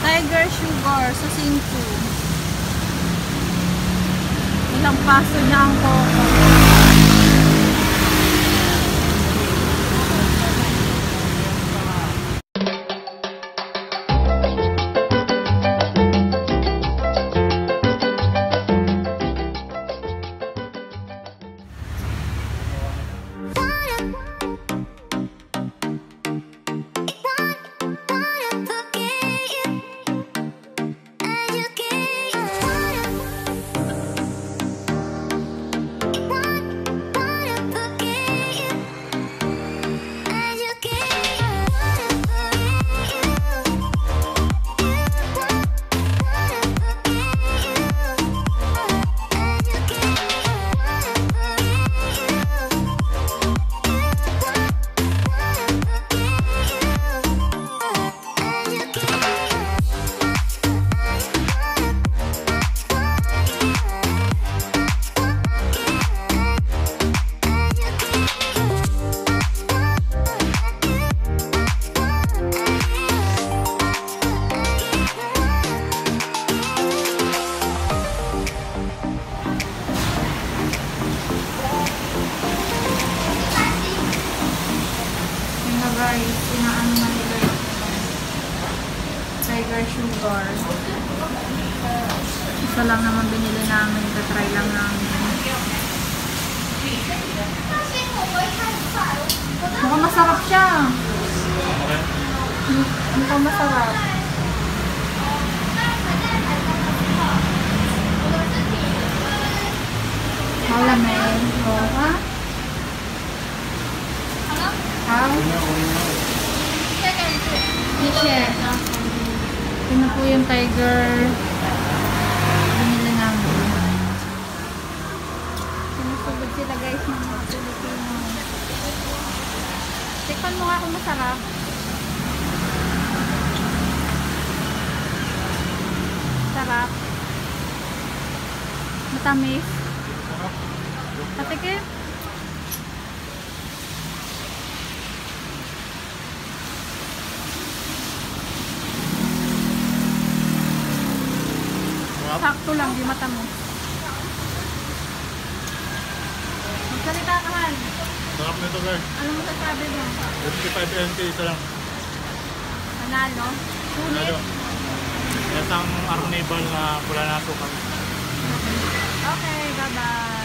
Tiger Sugar sa Sinku. Ilang paso niya ang coco. Guys, inaano na nila yung Tiger Sugar. Isa lang naman binili namin, tatry lang namin. Mukhang masarap siya. Mukhang masarap. Malamig. Oh, ha? Ha? T-shirt. Ito na po yung tiger. Binili namin. Sinusugod sila guys ng mga Pilipino. Tikpan mo nga kung masarap. Sarap. Matamis. Patikim. Sakto lang, di matamis. Magsalita ka man. Sarap nito guys. Ano mo sasabi mo? 55 NT isa lang. Manalo? Sulit? Ano? Isang arnibal na pula na sukal. Okay, bye-bye.